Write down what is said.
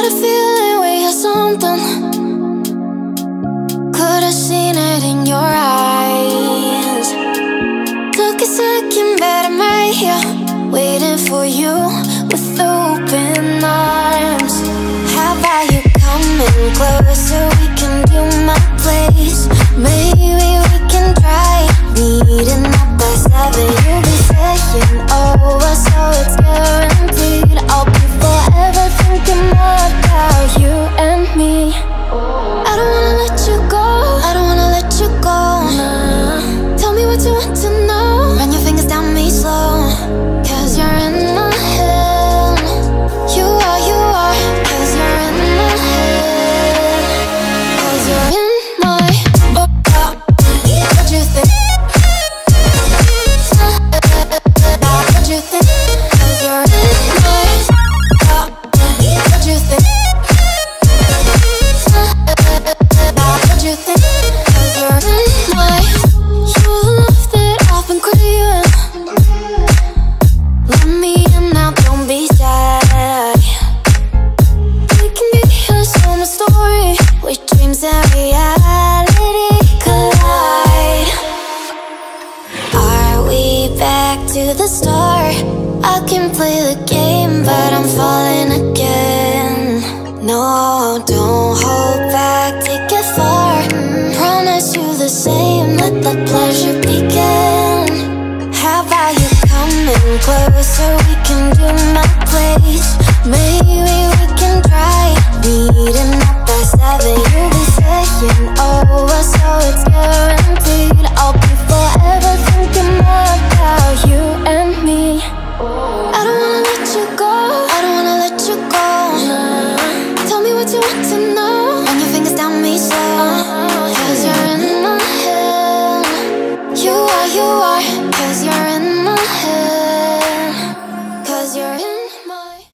Got a feeling we had something. Could've seen it in your eyes. Took a second, but I'm right here, waiting for you with open arms. How about you coming closer? We can do my place. Maybe we can try meeting up by seven. You'll be saying over, so it's back to the start? I can play the game, but I'm falling again no, don't hold back, take it far. Promise you the same, let the pleasure begin. How about you coming closer? We can do my place. You go.